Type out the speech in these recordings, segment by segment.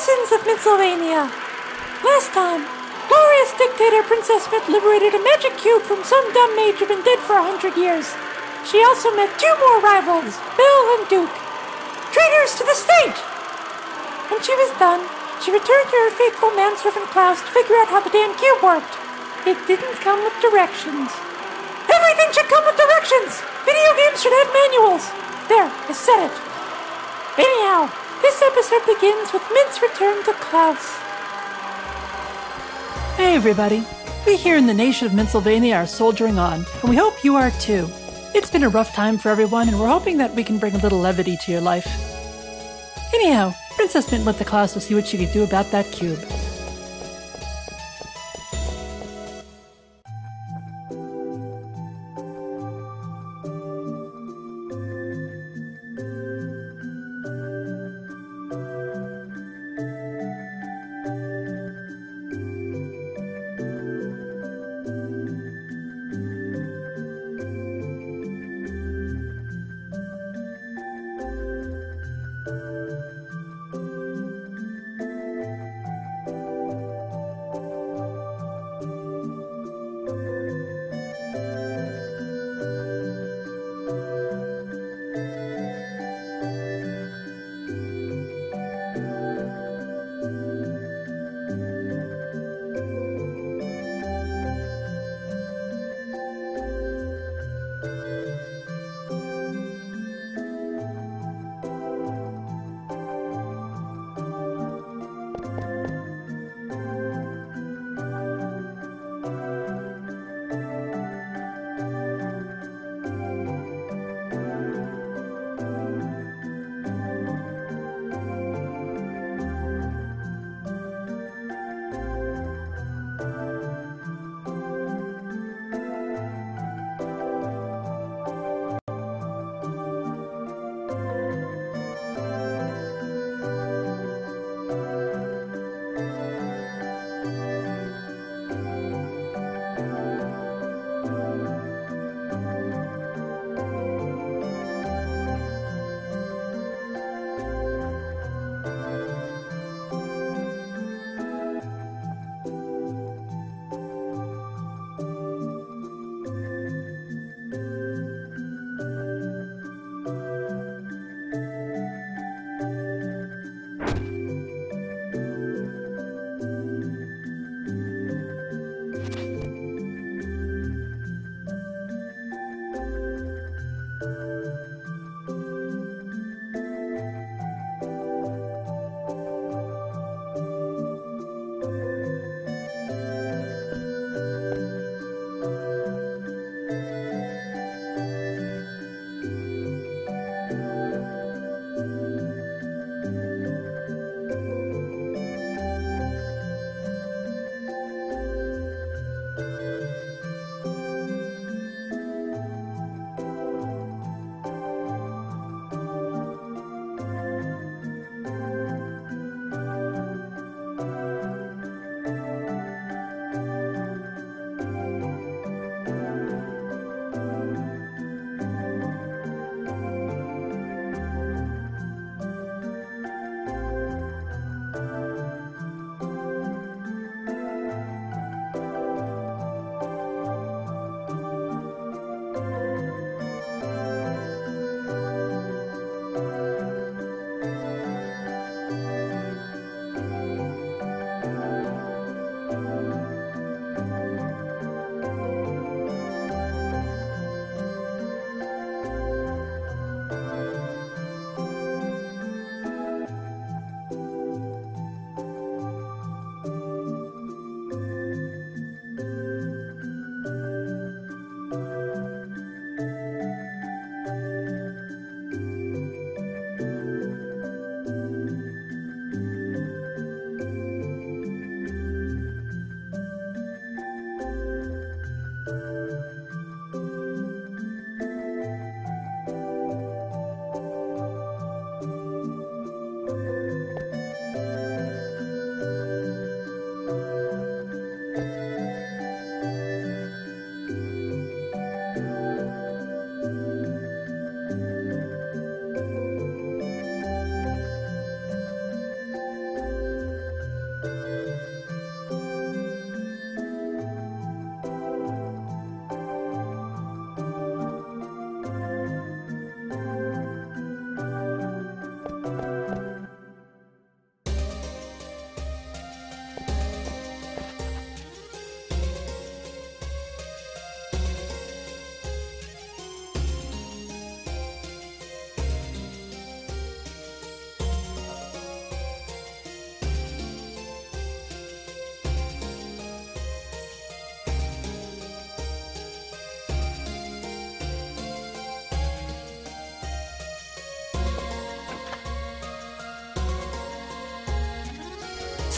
Citizens of Mintsylvania! Last time, glorious dictator Princess Mint liberated a magic cube from some dumb mage who'd been dead for a hundred years. She also met two more rivals, Bill and Duke. Traitors to the state! When she was done, she returned to her faithful manservant Klaus to figure out how the damn cube worked. It didn't come with directions. Everything should come with directions! Video games should have manuals! There, I said it. Anyhow, this episode begins with Mint's return to Klaus. Hey, everybody. We here in the nation of Mintsylvania are soldiering on, and we hope you are too. It's been a rough time for everyone, and we're hoping that we can bring a little levity to your life. Anyhow, Princess Mint went to Klaus to see what she could do about that cube.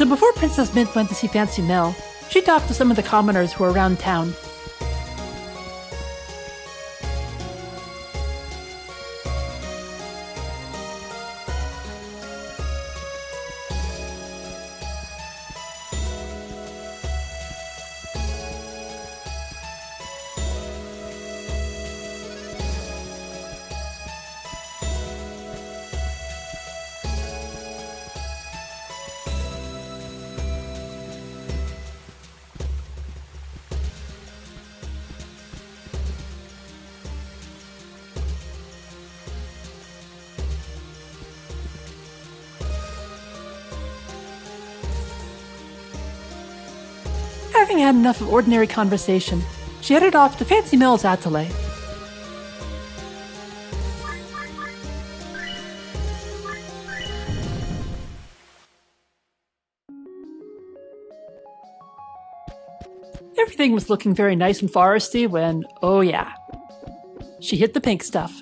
So before Princess Mint went to see Fancy Mel, she talked to some of the commoners who were around town. Having had enough of ordinary conversation, she headed off to Fancy Mel's atelier. Everything was looking very nice and foresty when, oh yeah, she hit the pink stuff.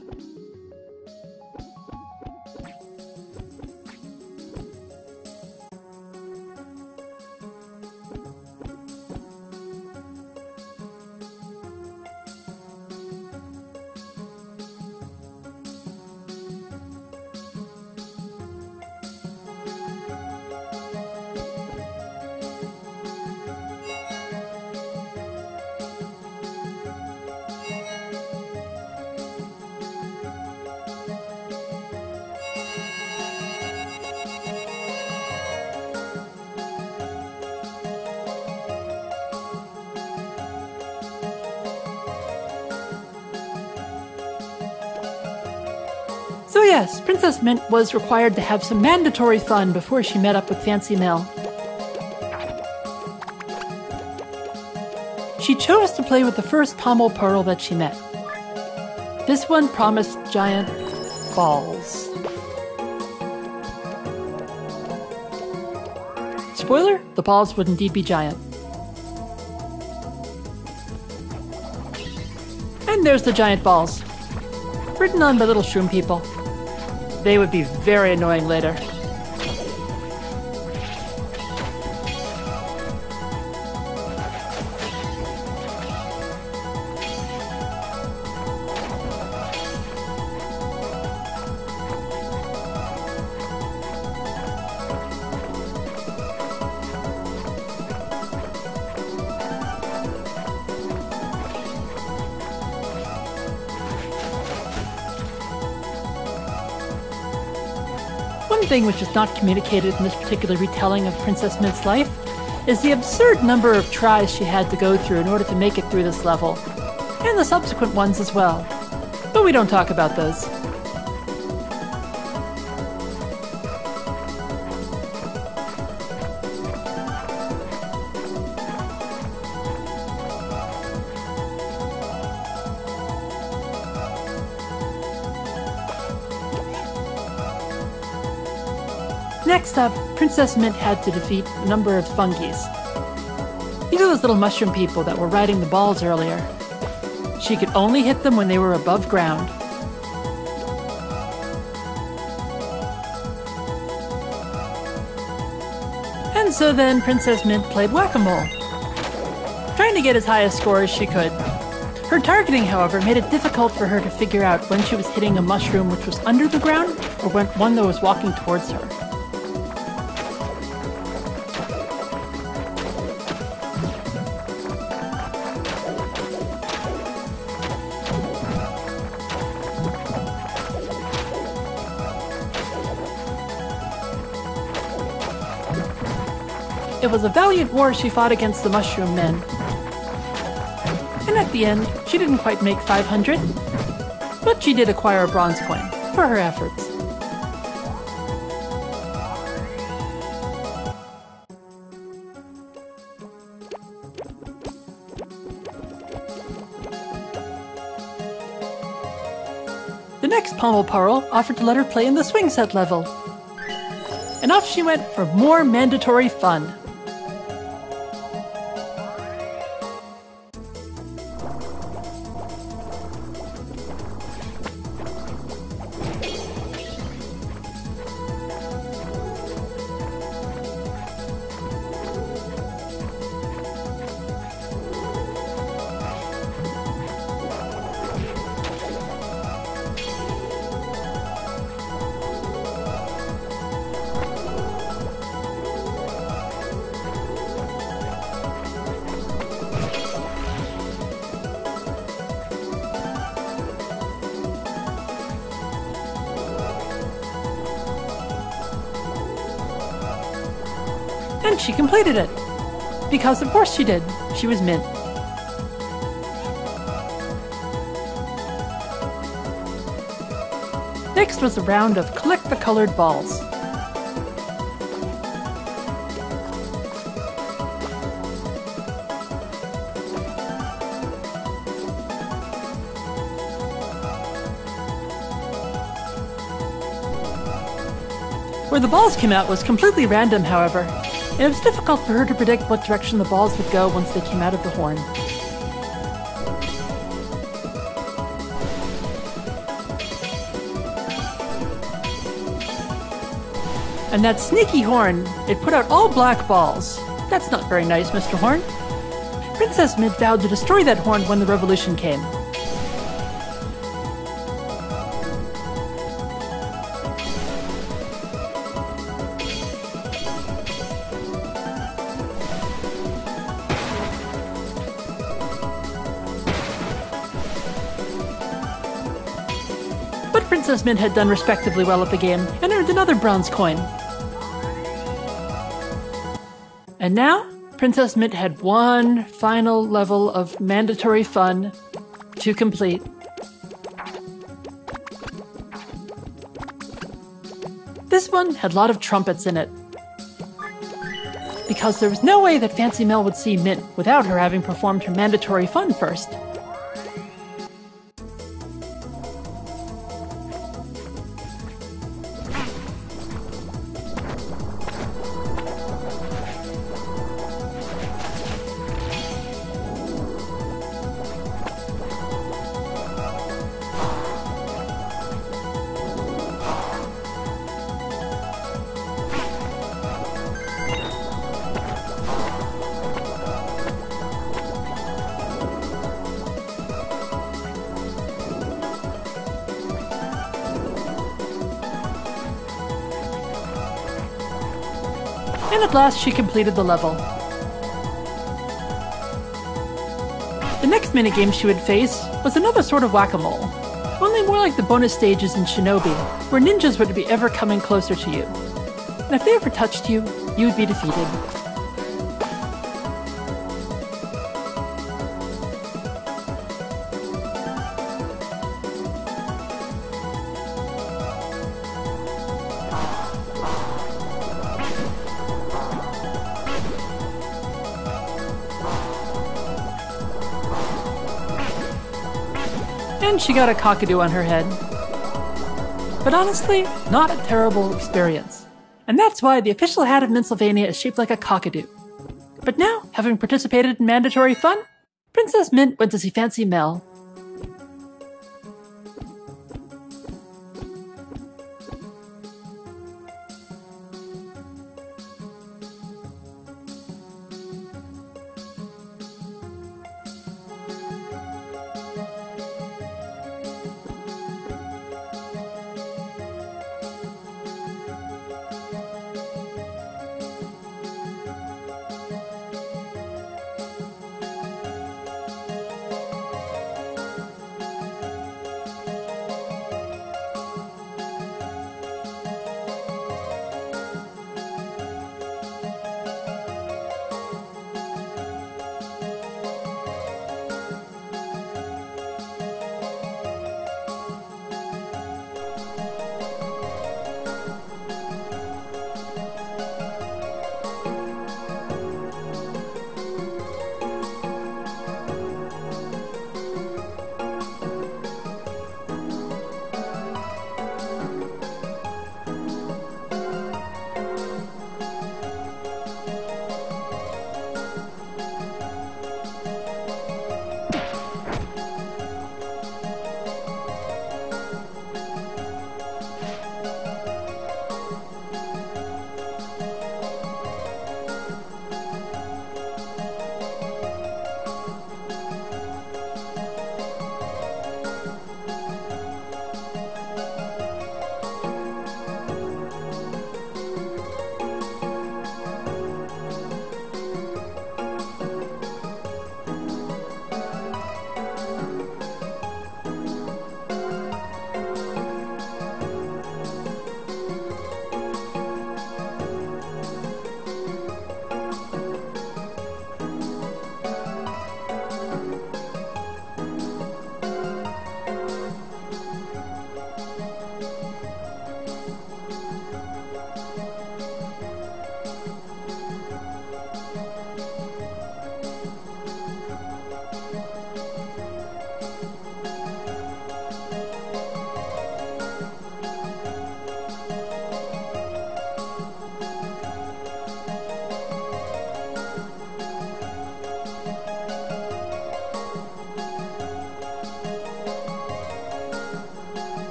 Was required to have some mandatory fun before she met up with Fancy Mel. She chose to play with the first pommel pearl that she met. This one promised giant balls. Spoiler the balls would indeed be giant. And there's the giant balls, written on by little shroom people. They would be very annoying later. Thing which is not communicated in this particular retelling of Princess Mint's life is the absurd number of tries she had to go through in order to make it through this level, and the subsequent ones as well. But we don't talk about those. Next up, Princess Mint had to defeat a number of fungies. These are those little mushroom people that were riding the balls earlier. She could only hit them when they were above ground. And so then Princess Mint played whack-a-mole, trying to get as high a score as she could. Her targeting, however, made it difficult for her to figure out when she was hitting a mushroom which was under the ground or when one that was walking towards her. Was a valiant war she fought against the Mushroom Men. And at the end, she didn't quite make 500, but she did acquire a bronze coin for her efforts. The next Pommel Pearl offered to let her play in the swing set level. And off she went for more mandatory fun. Because of course she did. She was mint. Next was a round of collect the colored balls. Where the balls came out was completely random, however, and it was difficult for her to predict what direction the balls would go once they came out of the horn. And that sneaky horn, it put out all black balls. That's not very nice, Mr. Horn. Princess Mint vowed to destroy that horn when the revolution came. Mint had done respectively well at the game and earned another bronze coin. And now, Princess Mint had one final level of mandatory fun to complete. This one had a lot of trumpets in it. Because there was no way that Fancy Mel would see Mint without her having performed her mandatory fun first. And at last she completed the level. The next minigame she would face was another sort of whack-a-mole, only more like the bonus stages in Shinobi, where ninjas would be ever coming closer to you. And if they ever touched you, you would be defeated. She got a cockadoo on her head. But honestly, not a terrible experience. And that's why the official hat of Mintsylvania is shaped like a cockadoo. But now, having participated in mandatory fun, Princess Mint went to see Fancy Mel.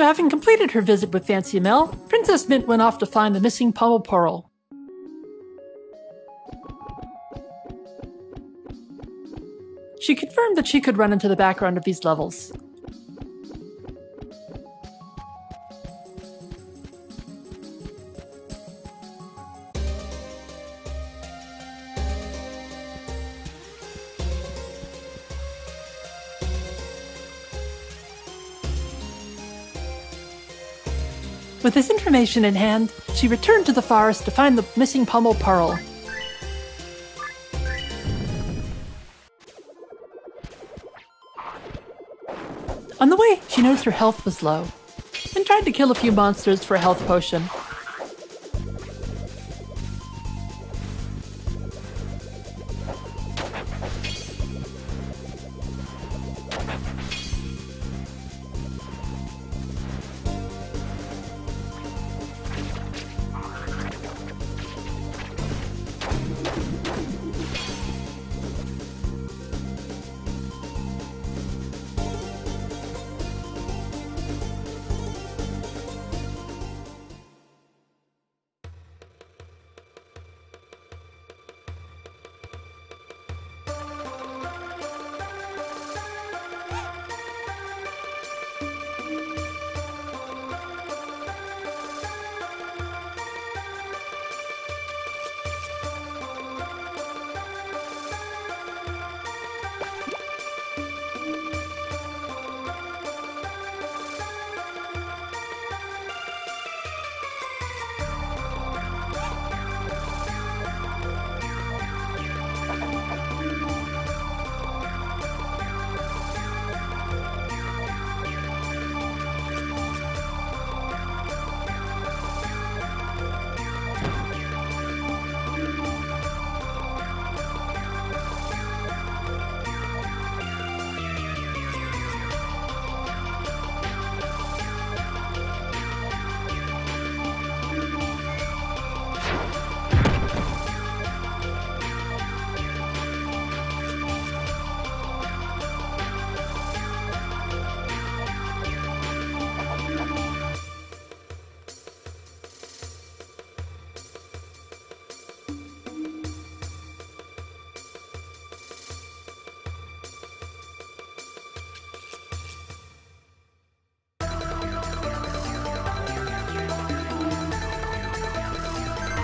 So, having completed her visit with Fancy Mel, Princess Mint went off to find the missing Pommel Pearl. She confirmed that she could run into the background of these levels. With this information in hand, she returned to the forest to find the missing pommel Pearl. On the way, she noticed her health was low and tried to kill a few monsters for a health potion.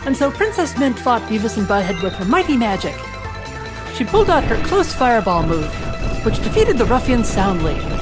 And so Princess Mint fought Beavis and Butthead with her mighty magic. She pulled out her close fireball move, which defeated the ruffians soundly.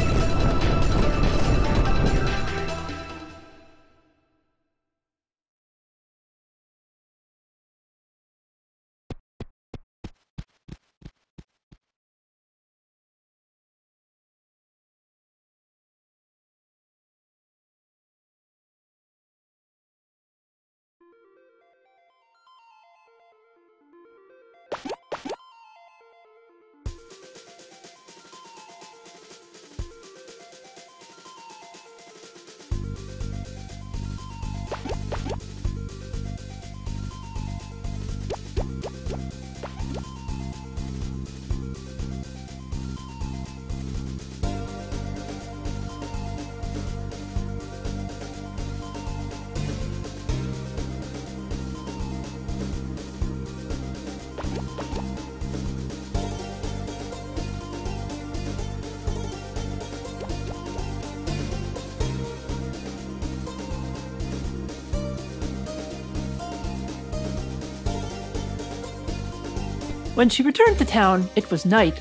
When she returned to town, it was night.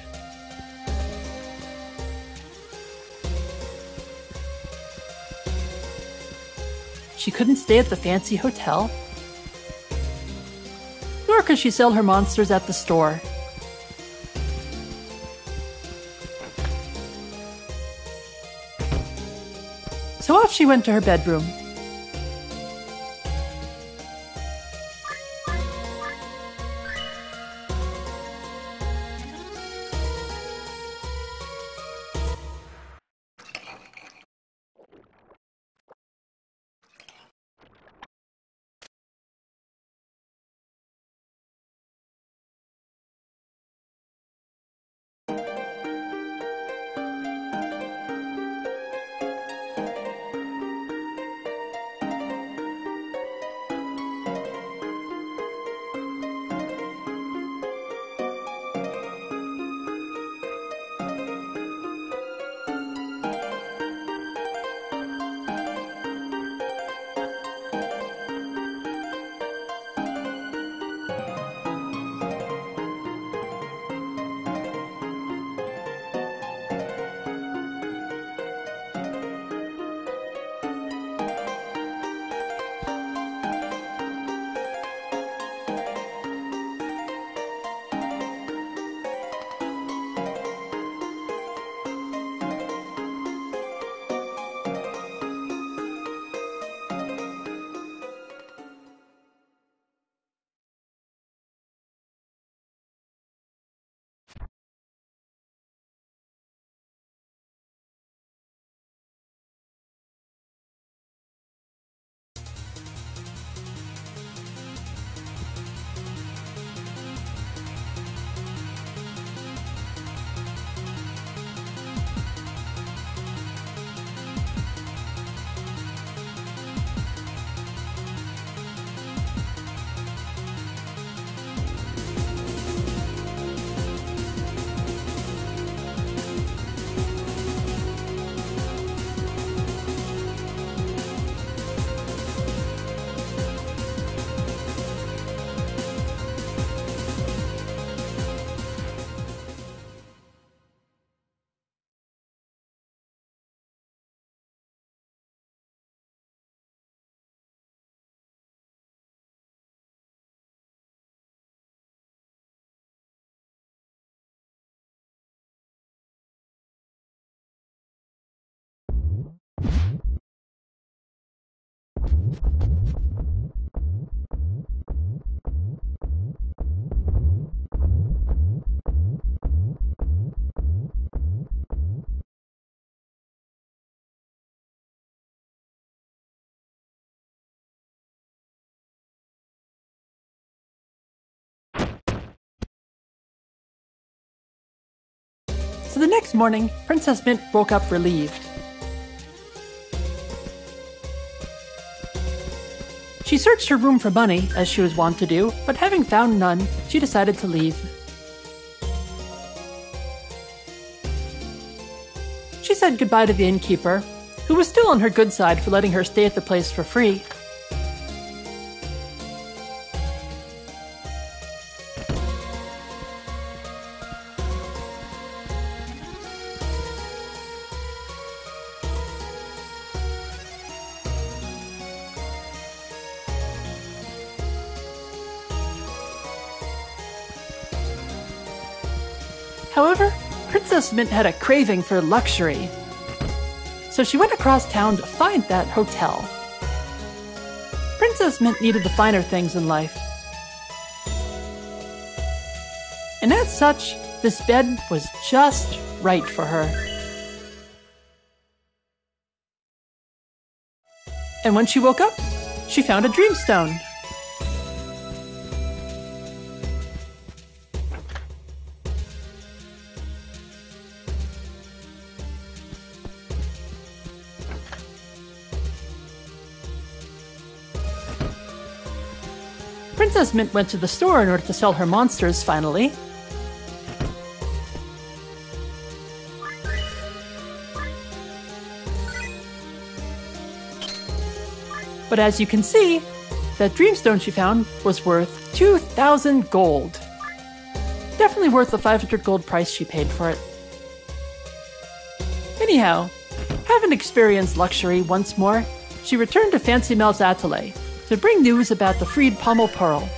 She couldn't stay at the fancy hotel, nor could she sell her monsters at the store. So off she went to her bedroom. So the next morning, Princess Mint woke up relieved. She searched her room for money, as she was wont to do, but having found none, she decided to leave. She said goodbye to the innkeeper, who was still on her good side for letting her stay at the place for free. However, Princess Mint had a craving for luxury. So she went across town to find that hotel. Princess Mint needed the finer things in life. And as such, this bed was just right for her. And when she woke up, she found a dreamstone. Princess Mint went to the store in order to sell her monsters finally. But as you can see, that dreamstone she found was worth 2,000 gold. Definitely worth the 500 gold price she paid for it. Anyhow, having experienced luxury once more, she returned to Fancy Mel's atelier to bring news about the freed Pommel Pearl.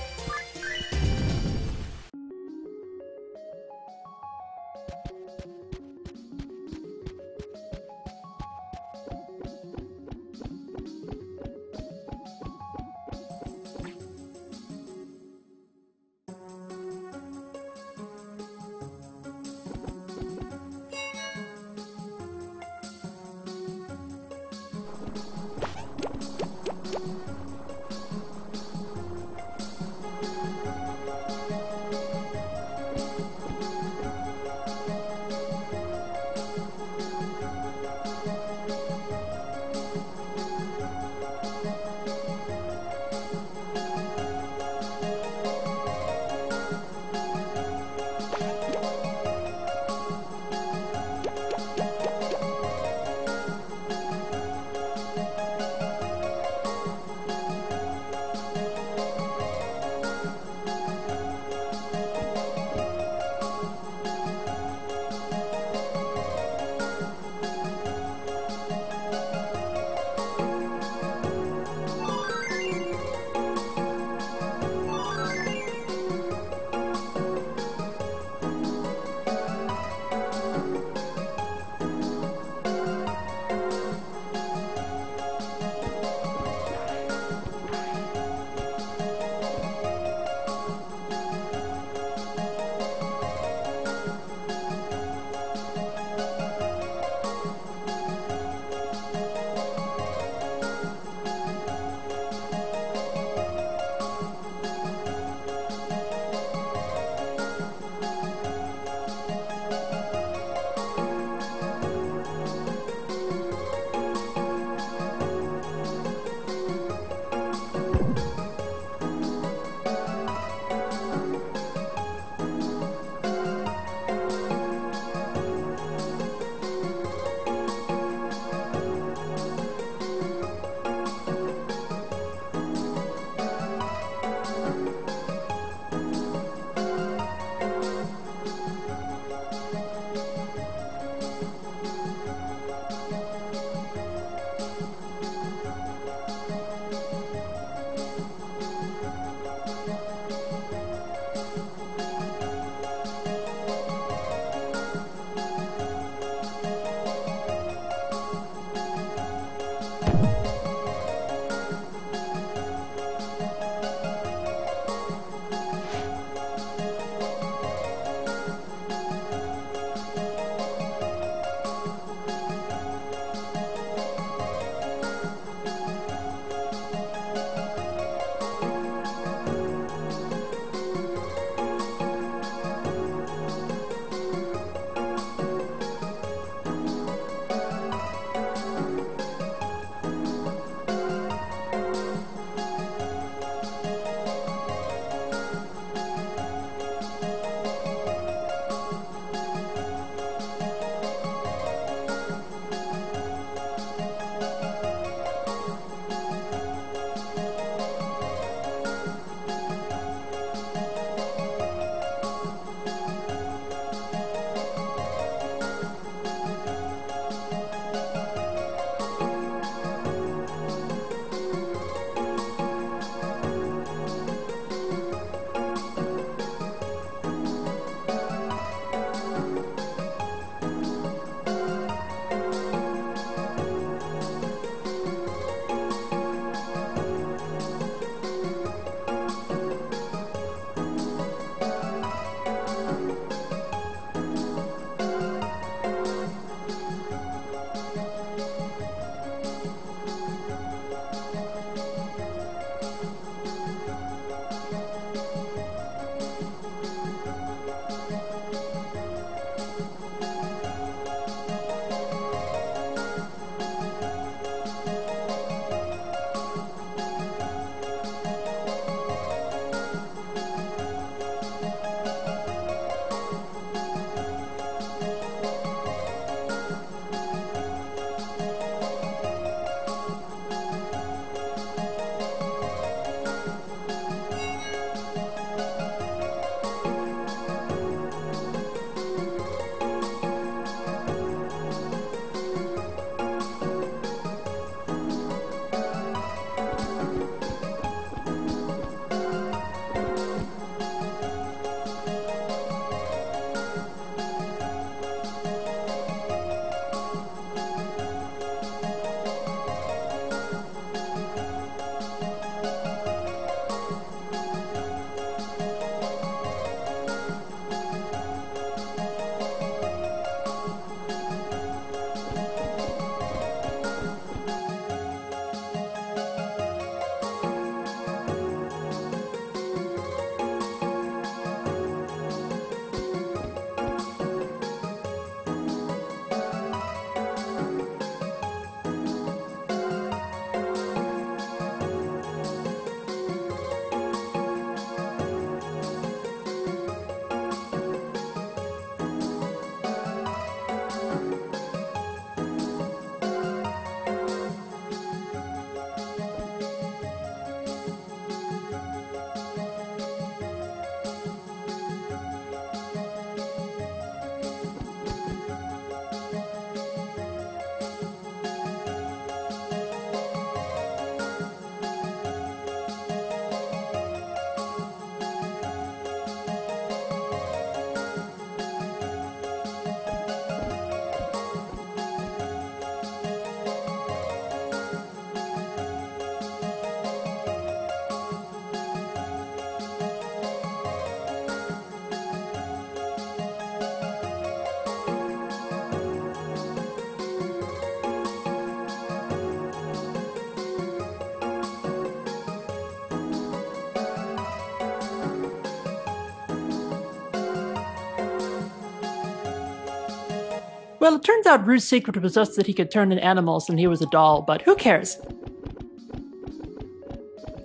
Well, it turns out Rue's secret was just that he could turn into animals and he was a doll, but who cares?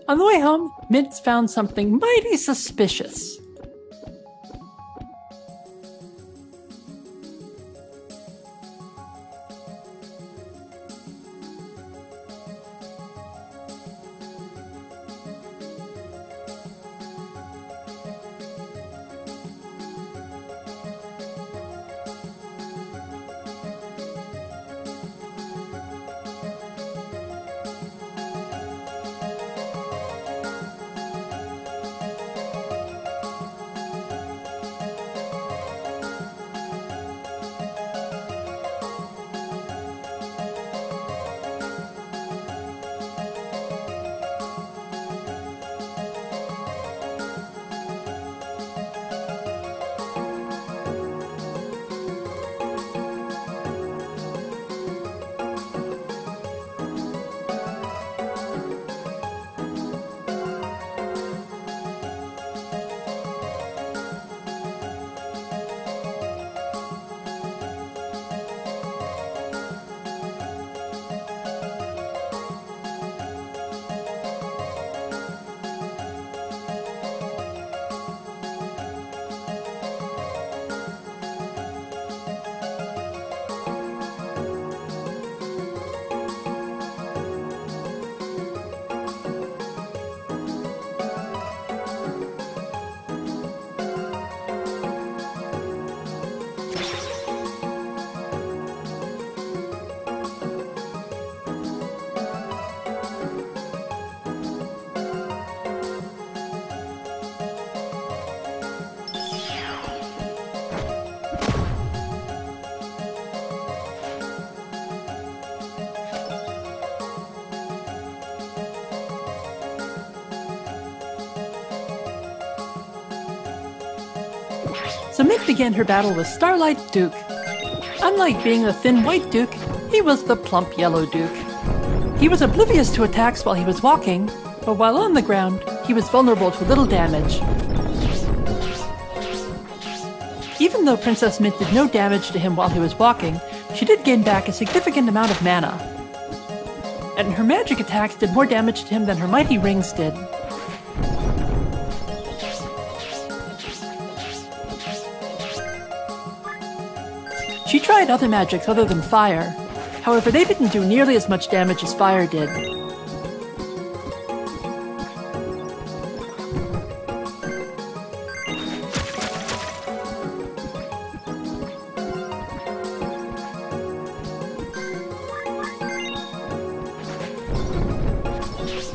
On the way home, Mint found something mighty suspicious. So Mint began her battle with Starlight Duke. Unlike being the thin white Duke, he was the plump yellow Duke. He was oblivious to attacks while he was walking, but while on the ground, he was vulnerable to little damage. Even though Princess Mint did no damage to him while he was walking, she did gain back a significant amount of mana. And her magic attacks did more damage to him than her mighty rings did. She tried other magics other than fire. However, they didn't do nearly as much damage as fire did.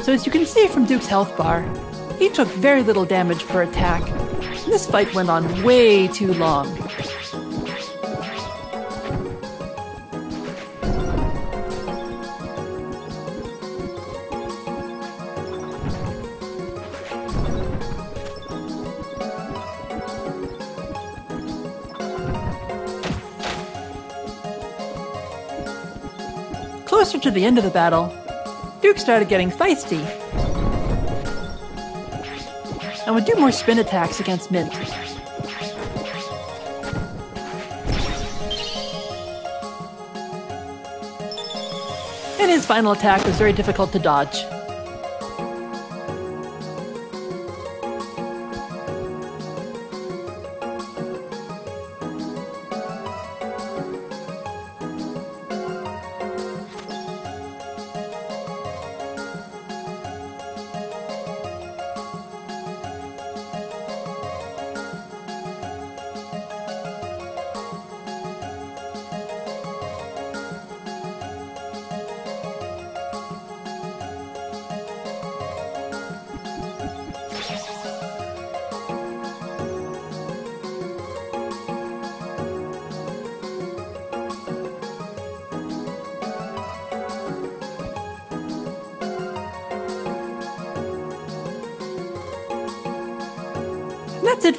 So as you can see from Duke's health bar, he took very little damage per attack. This fight went on way too long. To the end of the battle, Duke started getting feisty and would do more spin attacks against Mint. And his final attack was very difficult to dodge.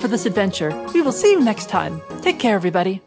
For this adventure. We will see you next time. Take care, everybody.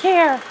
Care.